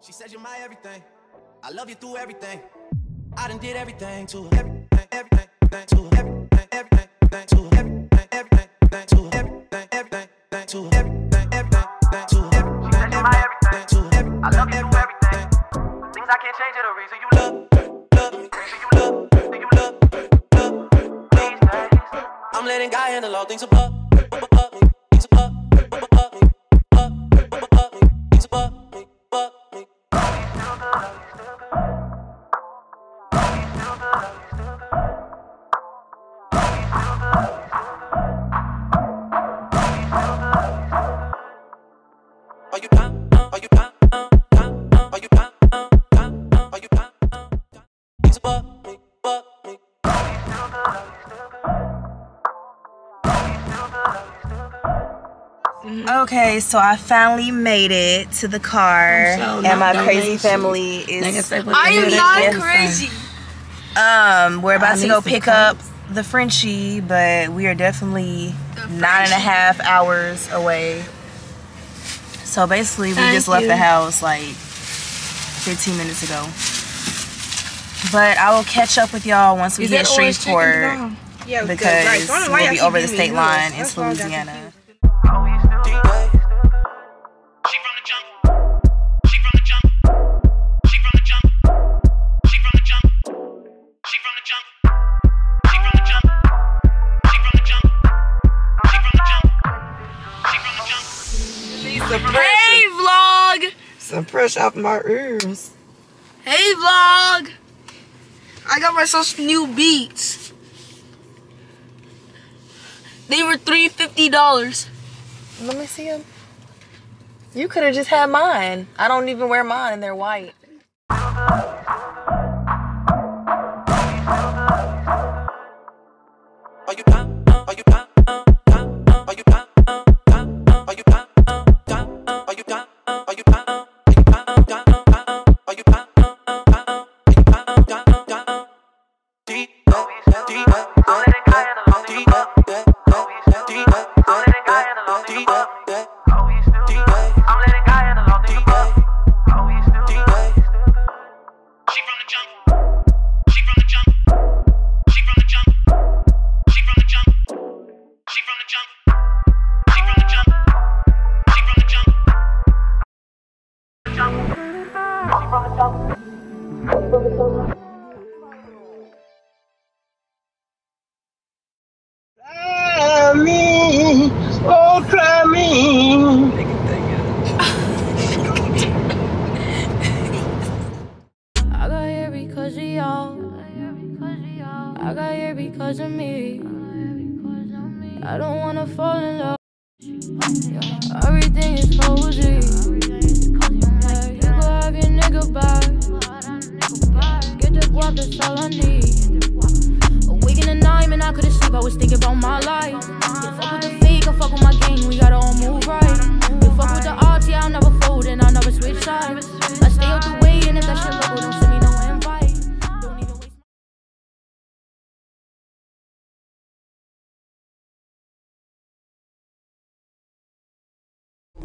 She says you're my everything. I love you through everything. I done did everything to her. Everything, everything, to her. Everything, everything, to her. Everything, everything, to her. Everything, everything, to her. Everything, everything, to her. Everything, everything, to her. I love you through everything. Things I can't change are the reason you love, love. Reason you love, you love, love days. I'm letting God handle all things above Okay, so I finally made it to the car, So, and my crazy family Nigga is. I am not crazy. Um, we're I about to go some pick up the Frenchie, but we are definitely nine and a half hours away. So basically, we Thank just left you. the house like 15 minutes ago. But I will catch up with y'all once we Is hit that orange Shreveport? Yeah, because Right. So I don't know why we'll be over the state line That's into why I got Louisiana. Some pressure off my ears. Hey vlog. I got myself new beats. They were three fifty dollars. Let me see them. You could have just had mine. I don't even wear mine, and they're white.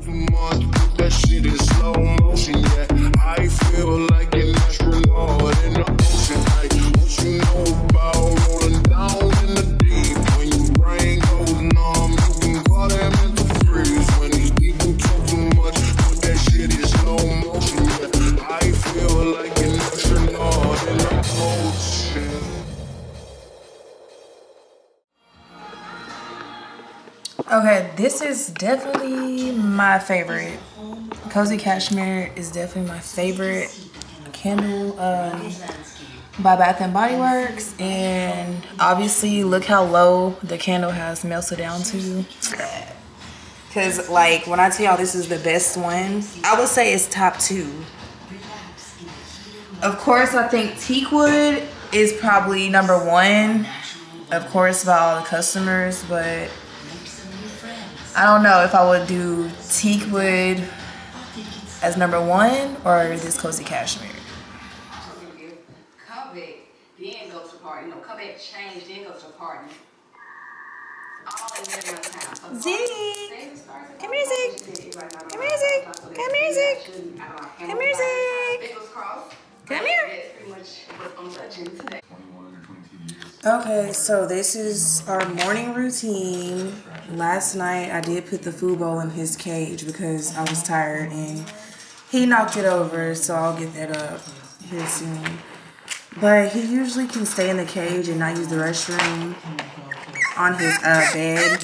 That shit is slow motion, yeah. I feel like this is definitely my favorite. Cozy Cashmere is definitely my favorite candle um, by Bath and Body Works, and obviously look how low the candle has melted down to. Cause like when I tell y'all this is the best one, I would say it's top two. Of course, I think Teakwood is probably number one. Of course, by all the customers, but I don't know if I would do teakwood as number one or this cozy cashmere. Then go to party. No, come back, change, then go to party. Zee! Come here, Zig! Come here, Zig! Come here, Zig! Come here, Come here! Okay, so this is our morning routine. Last night I did put the food bowl in his cage because I was tired and he knocked it over, so I'll get that up here soon. But he usually can stay in the cage and not use the restroom on his uh, bed.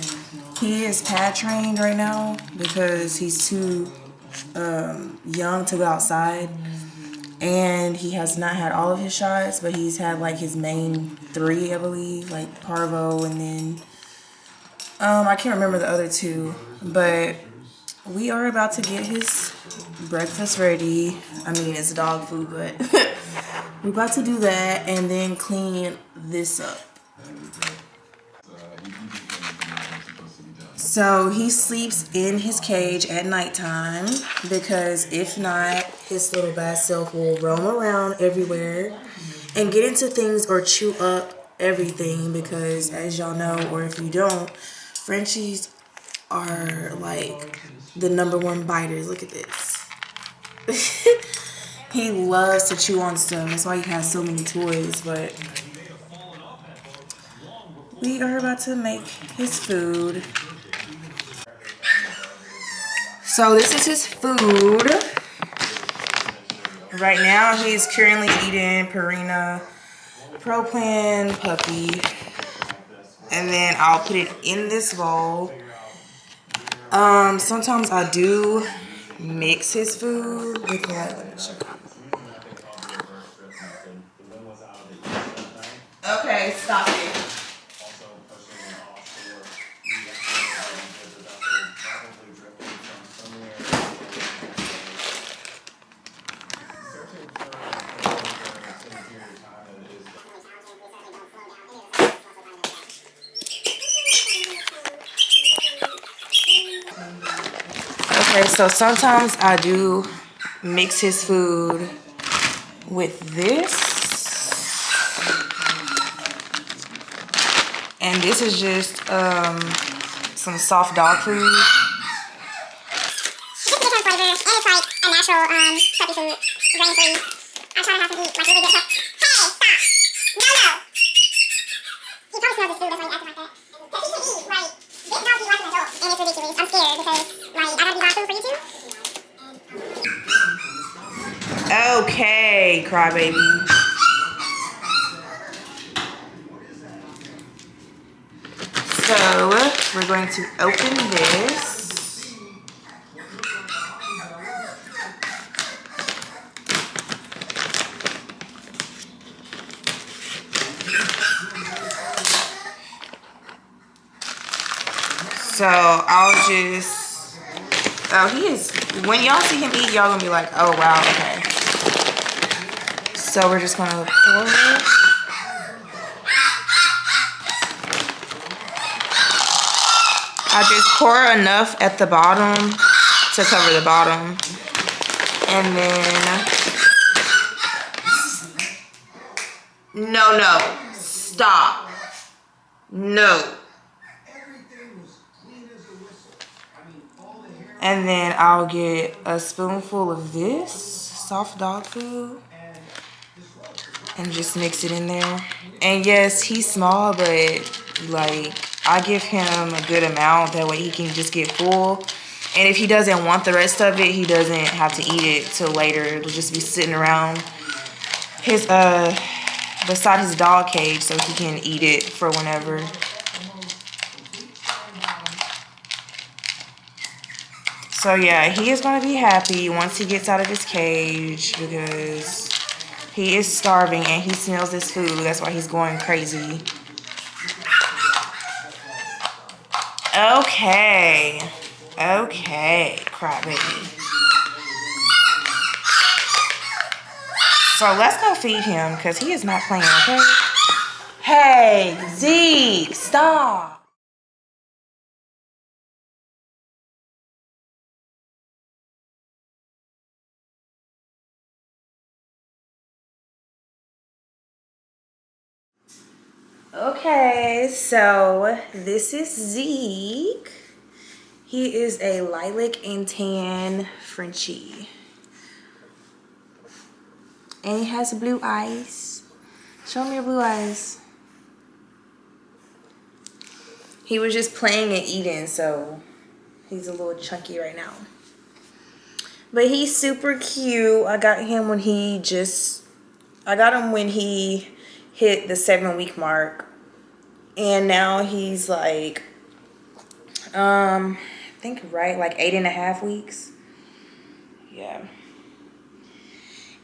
He is pad trained right now because he's too um, young to go outside. And he has not had all of his shots, but he's had like his main three, I believe, like Parvo and then um, I can't remember the other two. But we are about to get his breakfast ready. I mean, it's dog food, but we're about to do that and then clean this up. So he sleeps in his cage at nighttime because if not, his little bad self will roam around everywhere and get into things or chew up everything because as y'all know, or if you don't, Frenchies are like the number one biters. Look at this. he loves to chew on stuff. That's why he has so many toys, but we are about to make his food. So this is his food. Right now he's currently eating Purina Pro Plan Puppy. And then I'll put it in this bowl. Um, sometimes I do mix his food with that. Okay, stop it. Okay, so sometimes I do mix his food with this. And this is just um, some soft dog food. Different and it's like a natural um, puppy food, grain free. I try to have him eat like really good stuff. Hey, stop! No, no! He probably smells his food, that's why he's acting like that. Because he can eat, like, this dog eat like an adult, and it's ridiculous. I'm scared because, like, I gotta be dog food for you too. Okay, crybaby. So we're going to open this. So I'll just, oh he is, when y'all see him eat, y'all gonna be like, oh wow, okay. So we're just gonna pour it. I just pour enough at the bottom to cover the bottom. And then, no, no, stop. No. And then I'll get a spoonful of this soft dog food and just mix it in there. And yes, he's small, but like I give him a good amount. That way he can just get full. And if he doesn't want the rest of it, he doesn't have to eat it till later. It'll just be sitting around his uh beside his dog cage so he can eat it for whenever. So yeah, he is gonna be happy once he gets out of his cage because he is starving and he smells this food. That's why he's going crazy. Okay. Okay, crybaby. So let's go feed him because he is not playing, okay? Hey, Zeke, stop. Okay, so this is Zeke. He is a lilac and tan Frenchie. And he has blue eyes. Show me your blue eyes. He was just playing and eating, so he's a little chunky right now. But he's super cute. I got him when he just, I got him when he hit the seven week mark. And now he's like, um, I think right, like eight and a half weeks. Yeah.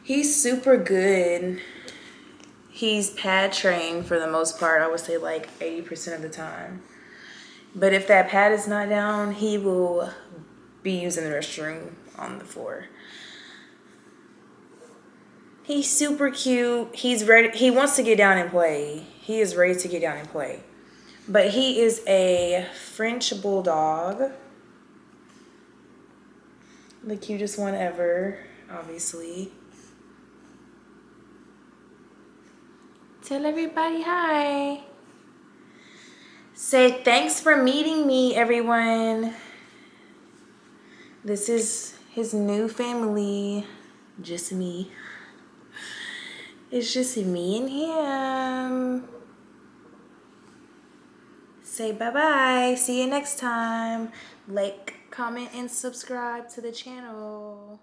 He's super good. He's pad trained for the most part. I would say like 80% of the time. But if that pad is not down, he will be using the restroom on the floor. He's super cute. He's ready. He wants to get down and play. He is ready to get down and play. But he is a French bulldog. The cutest one ever, obviously. Tell everybody hi. Say thanks for meeting me, everyone. This is his new family. Just me. It's just me and him. Say bye-bye. See you next time. Like, comment, and subscribe to the channel.